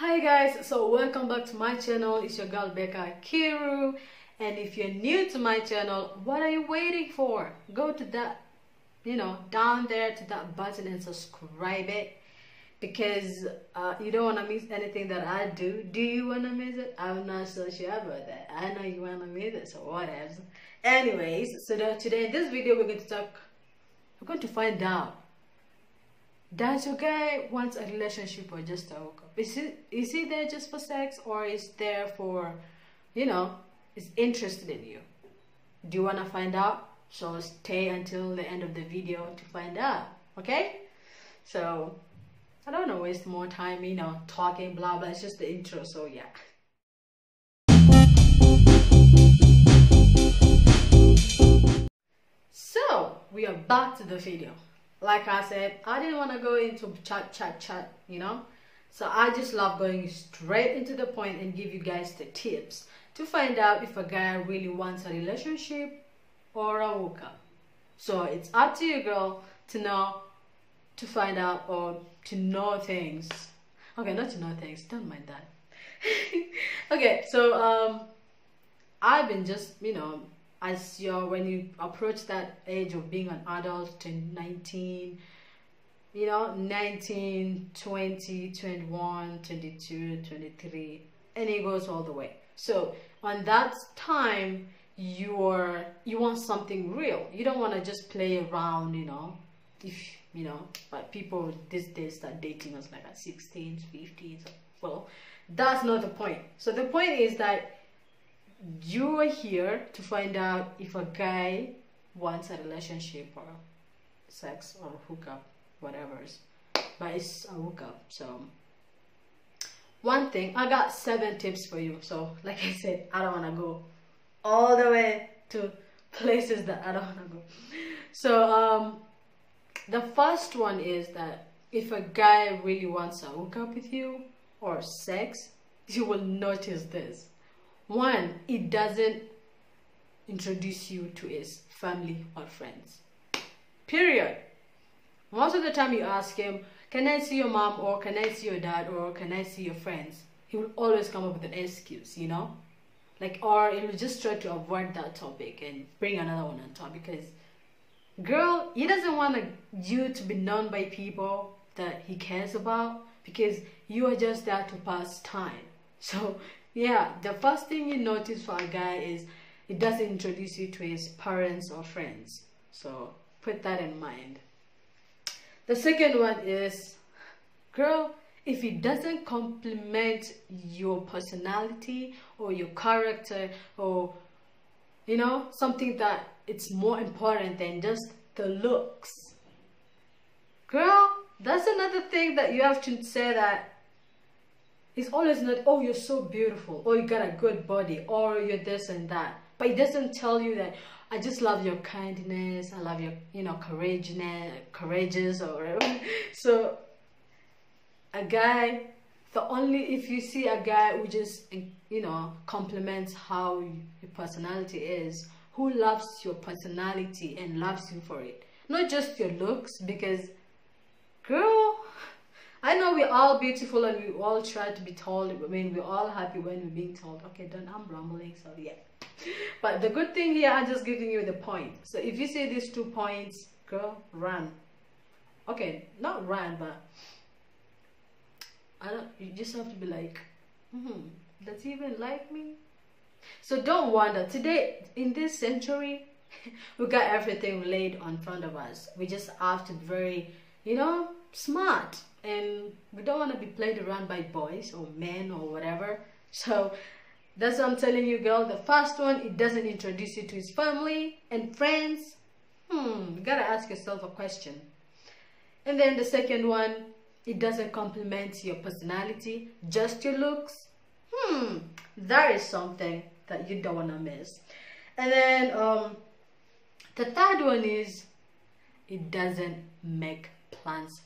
Hi guys, so welcome back to my channel. It's your girl Becca Akiru. And if you're new to my channel, what are you waiting for? Go to that, you know, down there to that button and subscribe it. Because uh, you don't want to miss anything that I do. Do you want to miss it? I'm not so sure about that. I know you want to miss it, so whatever. Anyways, so today in this video we're going to talk, we're going to find out does your guy wants a relationship or just a hookup? Is he is he there just for sex or is there for, you know, is interested in you? Do you wanna find out? So stay until the end of the video to find out. Okay? So I don't wanna waste more time, you know, talking blah blah. It's just the intro, so yeah. So we are back to the video like I said, I didn't want to go into chat, chat, chat, you know. So I just love going straight into the point and give you guys the tips to find out if a guy really wants a relationship or a hookup. So it's up to you, girl, to know, to find out, or to know things. Okay, not to know things. Don't mind that. okay, so um, I've been just, you know, as you're when you approach that age of being an adult to 19 you know 19 20 21 22 23 and it goes all the way. So on that time you're you want something real. You don't want to just play around you know if you know but people these days start dating us like at 16 15 well that's not the point. So the point is that you are here to find out if a guy wants a relationship or sex or hookup, whatever. But it's a hookup, so one thing I got seven tips for you. So like I said, I don't wanna go all the way to places that I don't wanna go. So um the first one is that if a guy really wants a hookup with you or sex, you will notice this one, it doesn't introduce you to his family or friends. Period. Most of the time you ask him, can I see your mom or can I see your dad or can I see your friends? He will always come up with an excuse, you know? Like, or he will just try to avoid that topic and bring another one on top because, girl, he doesn't want you to be known by people that he cares about because you are just there to pass time. So yeah, the first thing you notice for a guy is he doesn't introduce you to his parents or friends. So put that in mind. The second one is, girl, if it doesn't complement your personality or your character or, you know, something that it's more important than just the looks. Girl, that's another thing that you have to say that it's always not, oh, you're so beautiful, or you got a good body, or you're this and that. But it doesn't tell you that I just love your kindness, I love your, you know, courageousness, courageous or whatever. So a guy, the only, if you see a guy who just, you know, compliments how your personality is, who loves your personality and loves you for it. Not just your looks, because, girl, I know we're all beautiful and we all try to be told. I mean, we're all happy when we're being told. Okay, then I'm rambling, so yeah. But the good thing here, I'm just giving you the point. So if you see these two points, girl, run. Okay, not run, but I don't. You just have to be like, hmm, does he even like me? So don't wonder. Today, in this century, we got everything laid on front of us. We just have to be very, you know, smart and we don't want to be played around by boys or men or whatever. So that's what i'm telling you girl. The first one it doesn't introduce you to his family and friends. Hmm you gotta ask yourself a question. And then the second one it doesn't complement your personality just your looks. Hmm that is something that you don't want to miss. And then um the third one is it doesn't make plans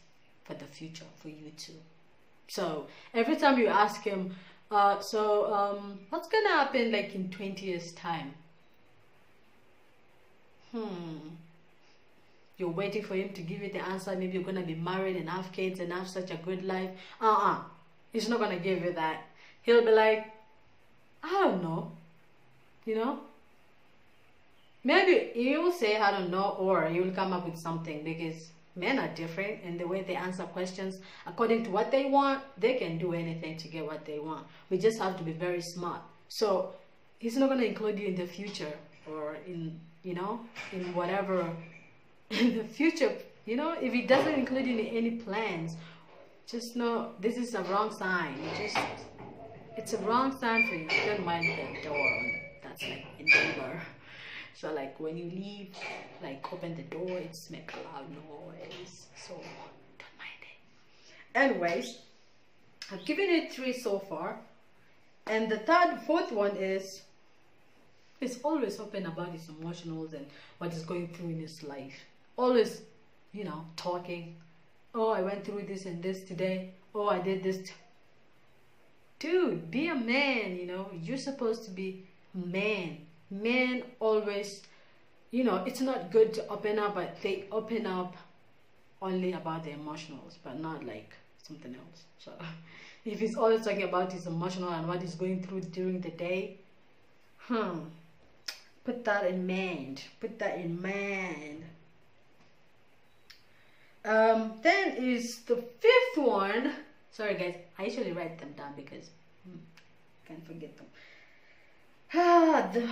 for the future for you too. So every time you ask him, uh, so um, what's gonna happen like in 20 years time? Hmm. You're waiting for him to give you the answer. Maybe you're gonna be married and have kids and have such a good life. Uh-uh. He's not gonna give you that. He'll be like, I don't know. You know? Maybe he will say, I don't know, or he will come up with something because men are different in the way they answer questions according to what they want. They can do anything to get what they want. We just have to be very smart. So he's not going to include you in the future or in, you know, in whatever, in the future, you know, if he doesn't include you in any plans, just know this is a wrong sign. Just, it's a wrong sign for you. Don't mind the door. That's like a neighbor. So like when you leave, like open the door, it's make a loud noise. So don't mind it. Anyways, I've given it three so far. And the third, fourth one is he's always open about his emotions and what is going through in his life. Always, you know, talking. Oh, I went through this and this today. Oh, I did this. Dude, be a man, you know. You're supposed to be man men always you know it's not good to open up but they open up only about the emotionals but not like something else. So if he's always talking about his emotional and what he's going through during the day hmm put that in mind. Put that in mind. Um then is the fifth one. Sorry guys i usually write them down because hmm, can't forget them. Ah the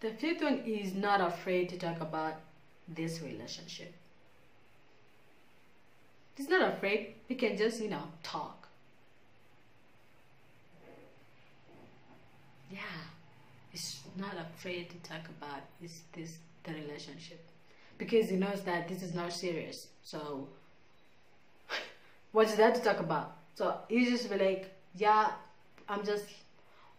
the fifth one is not afraid to talk about this relationship. He's not afraid. He can just, you know, talk. Yeah. He's not afraid to talk about this, this the relationship. Because he knows that this is not serious. So what's that to talk about? So he just be like, yeah, I'm just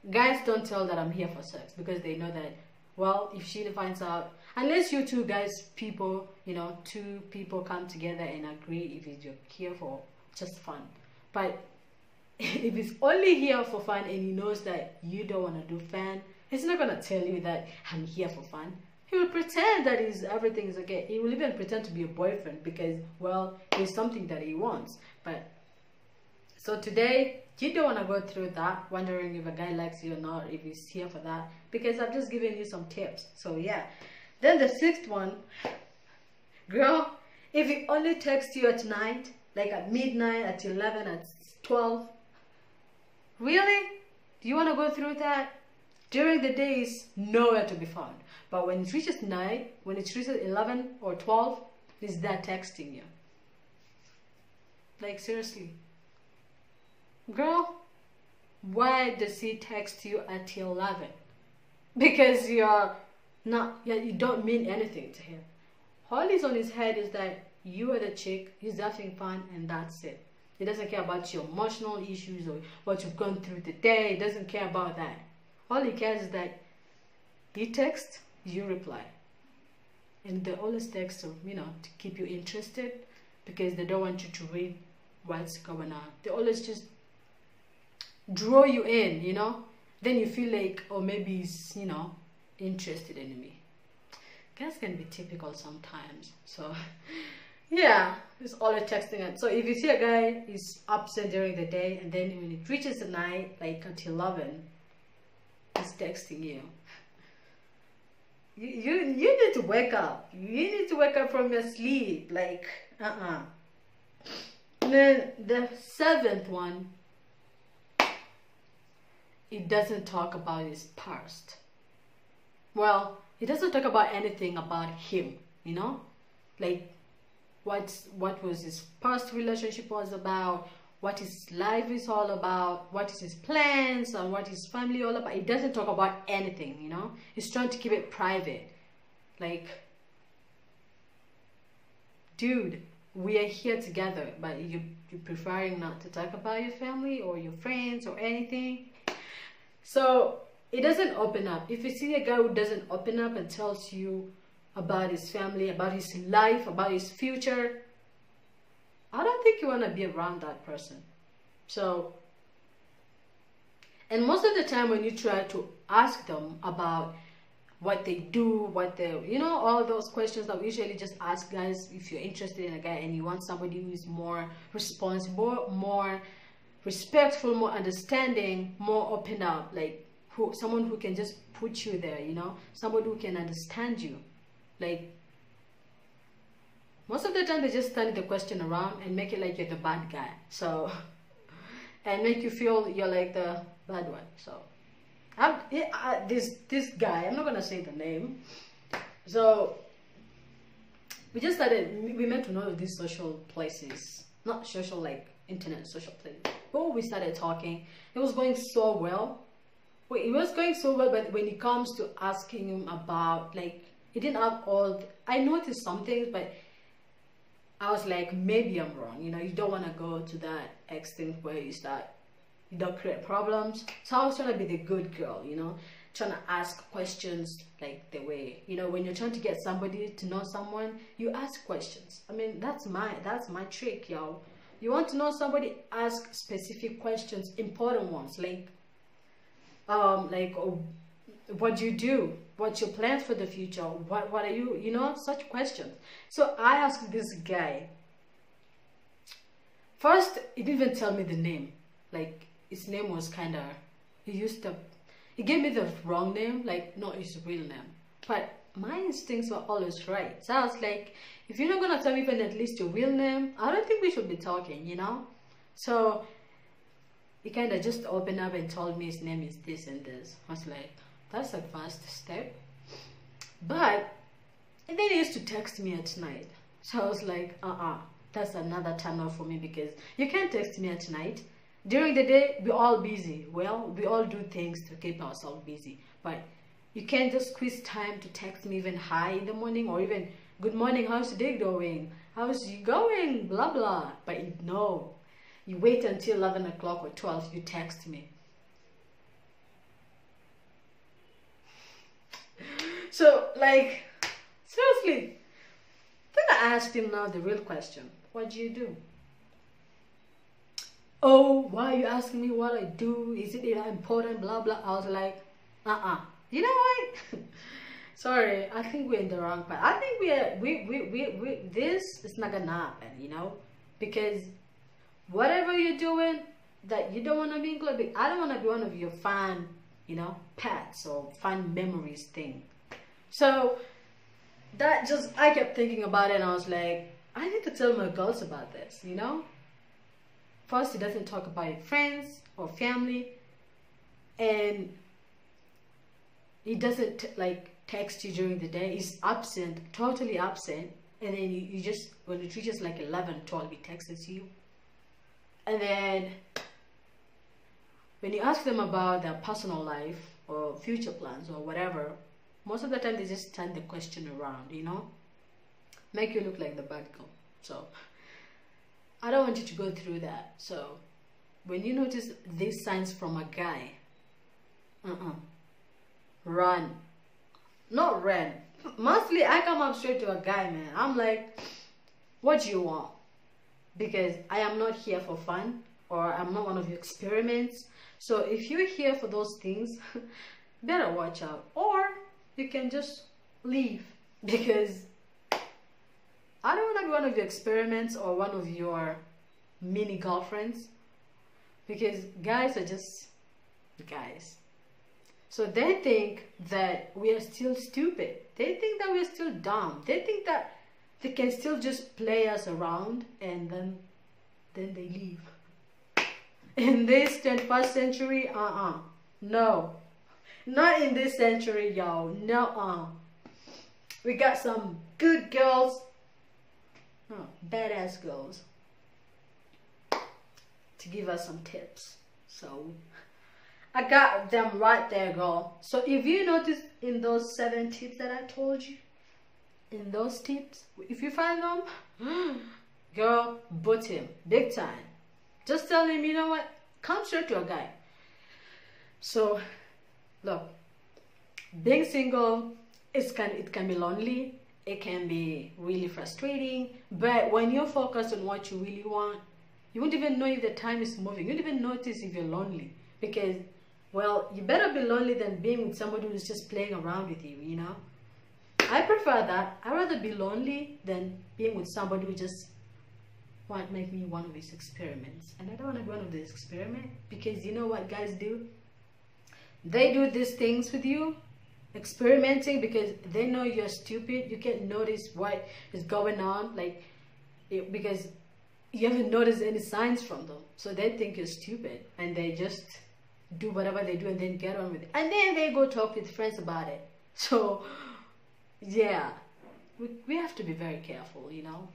guys don't tell that I'm here for sex because they know that well if she finds out unless you two guys people you know two people come together and agree if you're here for just fun. But if it's only here for fun and he knows that you don't want to do fun he's not going to tell you that i'm here for fun. He will pretend that he's everything is okay. He will even pretend to be a boyfriend because well there's something that he wants. But so today you don't want to go through that wondering if a guy likes you or not if he's here for that? Because i've just given you some tips so yeah. Then the sixth one girl if he only texts you at night like at midnight at 11 at 12 really? Do you want to go through that? During the day is nowhere to be found. But when it reaches night when it reaches 11 or 12 is that texting you. Like seriously girl, why does he text you at 11? Because you're not, you don't mean anything to him. All he's on his head is that you are the chick, he's having fun, and that's it. He doesn't care about your emotional issues or what you've gone through today. He doesn't care about that. All he cares is that he texts, you reply. And they always text to, you know, to keep you interested because they don't want you to read what's going on. They always just draw you in, you know, then you feel like, oh, maybe he's, you know, interested in me. Guys can be typical sometimes. So, yeah, it's always texting. And so if you see a guy is upset during the day and then when it reaches the night, like until 11, he's texting you. You, you, you need to wake up. You need to wake up from your sleep. Like, uh-uh. Then the seventh one it doesn't talk about his past. Well, it doesn't talk about anything about him, you know? Like what what was his past relationship was about, what his life is all about, what is his plans and what his family all about. It doesn't talk about anything, you know? He's trying to keep it private. Like dude, we are here together, but you you preferring not to talk about your family or your friends or anything so it doesn't open up. If you see a guy who doesn't open up and tells you about his family, about his life, about his future, I don't think you want to be around that person. So, and most of the time when you try to ask them about what they do, what they, you know, all those questions that we usually just ask guys if you're interested in a guy and you want somebody who is more responsible, more respectful, more understanding, more open up, like who someone who can just put you there, you know, somebody who can understand you. Like most of the time they just turn the question around and make it like you're the bad guy. So and make you feel you're like the bad one. So I'm, I, this this guy, I'm not gonna say the name. So we just started. We met to know these social places, not social like internet social places. We started talking, it was going so well. Wait, it was going so well, but when it comes to asking him about like, he didn't have all. I noticed some things, but I was like, maybe I'm wrong. You know, you don't want to go to that extent where you start, you don't create problems. So I was trying to be the good girl, you know, trying to ask questions like the way, you know, when you're trying to get somebody to know someone, you ask questions. I mean, that's my, that's my trick, y'all. You want to know somebody, ask specific questions, important ones, like, um, like, oh, what do you do? What's your plans for the future? What what are you? You know, such questions. So I asked this guy. First, he didn't even tell me the name. Like his name was kind of. He used to. He gave me the wrong name, like not his real name. But my instincts were always right. So I was like, if you're not gonna tell me even at least your real name, I don't think we should be talking. You know. So he kind of just opened up and told me his name is this and this. I was like, that's a first step. But and then he used to text me at night. So I was like, uh-uh, that's another turn off for me because you can't text me at night. During the day, we're all busy. Well, we all do things to keep ourselves busy. But you can't just squeeze time to text me even high in the morning or even good morning, how's the day going? How's you going? Blah, blah. But you, no, you wait until 11 o'clock or 12, you text me. So, like, seriously. Then I asked him now the real question. What do you do? Oh, why are you asking me what I do? Is it important? Blah, blah. I was like, uh-uh. You know what? Sorry, I think we're in the wrong path. I think we're, we, we, we, we, this is not gonna happen, you know? Because whatever you're doing that you don't want to be included, I don't want to be one of your fun, you know, pets or fun memories thing. So that just, I kept thinking about it and I was like, I need to tell my girls about this, you know? First, he doesn't talk about your friends or family. And he doesn't like text you during the day. is absent, totally absent. And then you, you just, when it reaches like 11, 12, he texts you. And then when you ask them about their personal life or future plans or whatever, most of the time they just turn the question around, you know, make you look like the bad girl. So I don't want you to go through that. So when you notice these signs from a guy, uh-uh, run. Not run. Mostly I come up straight to a guy, man. I'm like, what do you want? Because I am not here for fun or I'm not one of your experiments. So if you're here for those things, better watch out. Or you can just leave because I don't want to be one of your experiments or one of your mini girlfriends because guys are just guys. So they think that we are still stupid. They think that we're still dumb. They think that they can still just play us around and then then they leave. In this 21st century, uh-uh. No. Not in this century, y'all. No, uh. We got some good girls. Oh, badass girls. To give us some tips. So, I got them right there, girl. So, if you notice in those seven tips that I told you, in those tips, if you find them, girl, boot him. Big time. Just tell him, you know what? Come straight to a guy. So, look being single it can it can be lonely it can be really frustrating but when you're focused on what you really want you won't even know if the time is moving you won't even notice if you're lonely because well you better be lonely than being with somebody who's just playing around with you you know? I prefer that. I'd rather be lonely than being with somebody who just want make me one of these experiments. And i don't want to be one of these experiments because you know what guys do? They do these things with you experimenting because they know you're stupid. You can't notice what is going on like it, because you haven't noticed any signs from them. So they think you're stupid and they just do whatever they do and then get on with it. And then they go talk with friends about it. So yeah. We, we have to be very careful you know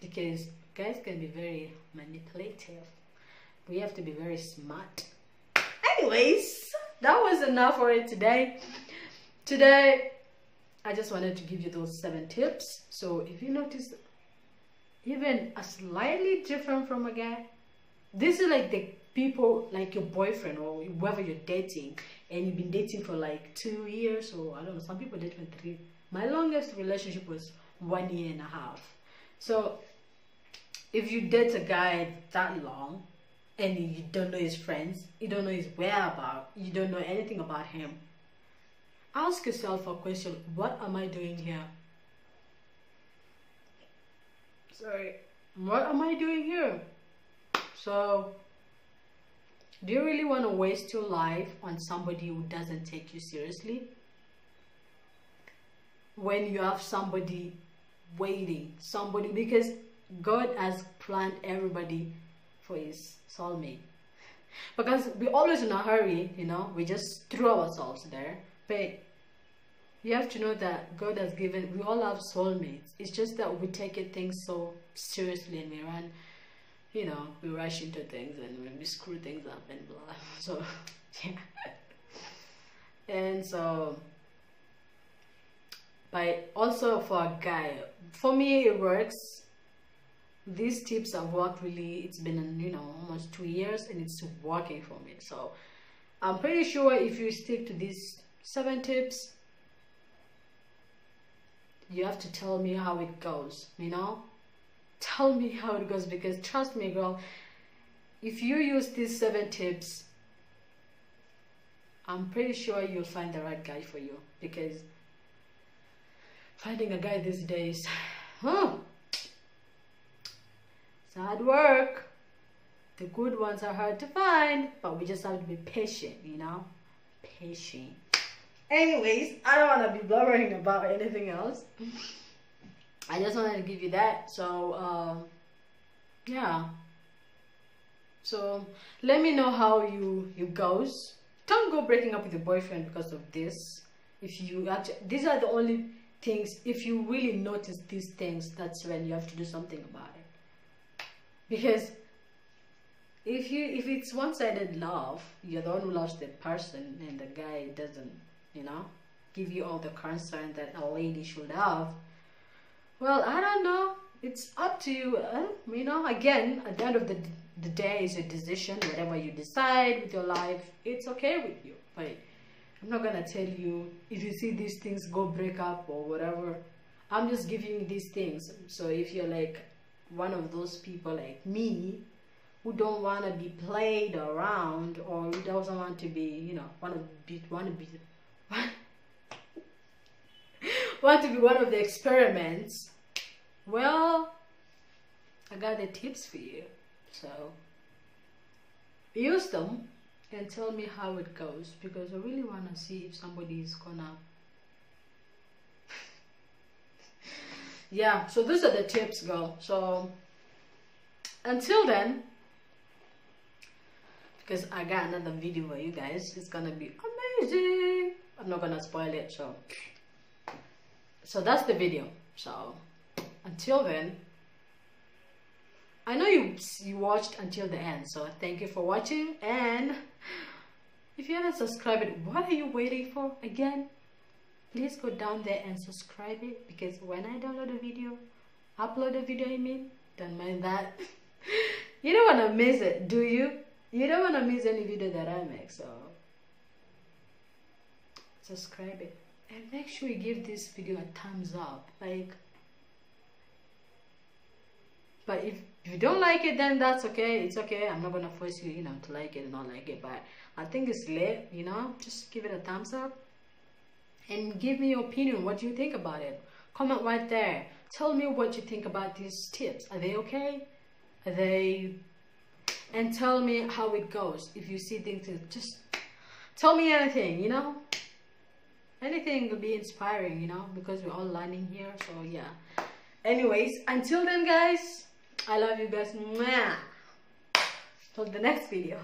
because guys can be very manipulative. We have to be very smart. Anyways that was enough for it today. Today i just wanted to give you those seven tips. So if you notice even a slightly different from a guy this is like the people like your boyfriend or whoever you're dating and you've been dating for like two years or i don't know some people date for three my longest relationship was one year and a half so if you date a guy that long and you don't know his friends, you don't know his whereabouts, you don't know anything about him, ask yourself a question what am I doing here? Sorry, what am I doing here? So, do you really want to waste your life on somebody who doesn't take you seriously? When you have somebody waiting, somebody, because God has planned everybody for his soulmate. Because we're always in a hurry, you know, we just throw ourselves there. But you have to know that God has given, we all have soulmates. It's just that we take it things so seriously and we run, you know, we rush into things and we screw things up and blah. So, yeah. And so, but also for a guy, for me it works these tips have worked really it's been you know almost two years and it's working for me so i'm pretty sure if you stick to these seven tips you have to tell me how it goes you know tell me how it goes because trust me girl if you use these seven tips i'm pretty sure you'll find the right guy for you because finding a guy these days huh hard work. The good ones are hard to find, but we just have to be patient, you know? Patient. Anyways, I don't want to be blubbering about anything else. I just wanted to give you that. So, um, yeah. So, let me know how you, you goes. Don't go breaking up with your boyfriend because of this. If you actually, these are the only things, if you really notice these things, that's when you have to do something about it because if you if it's one-sided love you're the one who loves the person and the guy doesn't you know give you all the concern that a lady should have well i don't know. It's up to you uh, you know again at the end of the, the day is a decision whatever you decide with your life it's okay with you. But i'm not gonna tell you if you see these things go break up or whatever i'm just giving you these things. So if you're like one of those people like me who don't want to be played around or who doesn't want to be, you know, want to be, want to be, want to be one of the experiments, well, I got the tips for you. So use them and tell me how it goes because I really want to see if somebody is gonna yeah so these are the tips girl. So until then because i got another video for you guys. It's gonna be amazing. I'm not gonna spoil it so so that's the video so until then i know you you watched until the end so thank you for watching and if you haven't subscribed what are you waiting for again please go down there and subscribe it because when I download a video, upload a video I mean, don't mind that. you don't want to miss it, do you? You don't want to miss any video that I make, so subscribe it. And make sure you give this video a thumbs up. Like, but if you don't like it, then that's okay. It's okay. I'm not gonna force you, you know, to like it or not like it. But I think it's lit, you know. Just give it a thumbs up and give me your opinion. What do you think about it? Comment right there. Tell me what you think about these tips. Are they okay? Are they and tell me how it goes if you see things just tell me anything you know anything will be inspiring you know because we're all learning here so yeah. Anyways until then guys i love you guys. Mwah. till the next video